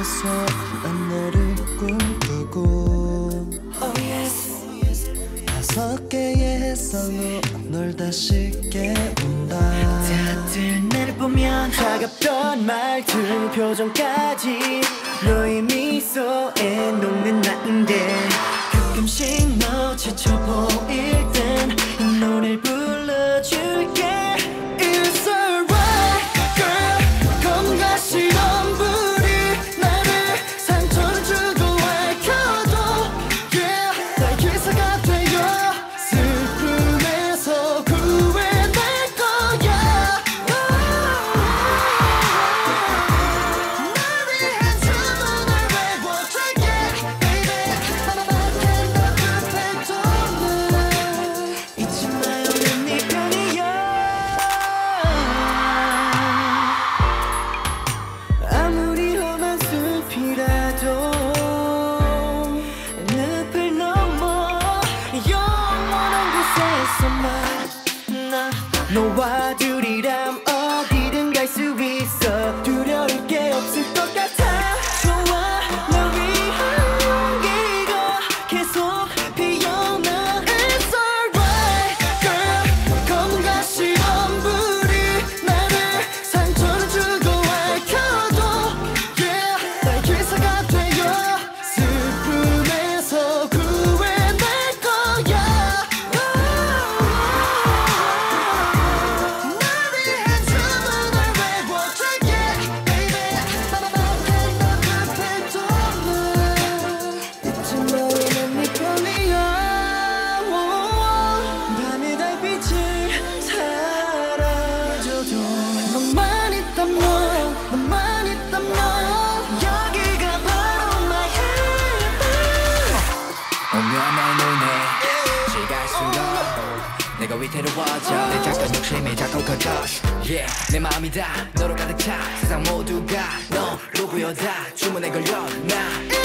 계속 안내를 꿈꾸고 oh yes. 다섯 개의 햇살로 널 다시 깨운다 다들 나를 보면 차갑던 말투 표정까지 너의 미소에 녹는 나인데 가끔씩 No one 날 눈에 지갈수록 내가 위태로워져. 내 작던 욕심이 자꾸 커져 yeah. 내 마음이 다. 너로 가득 차. 세상 모두가 너 누구여 다. 주문에 걸려. 나.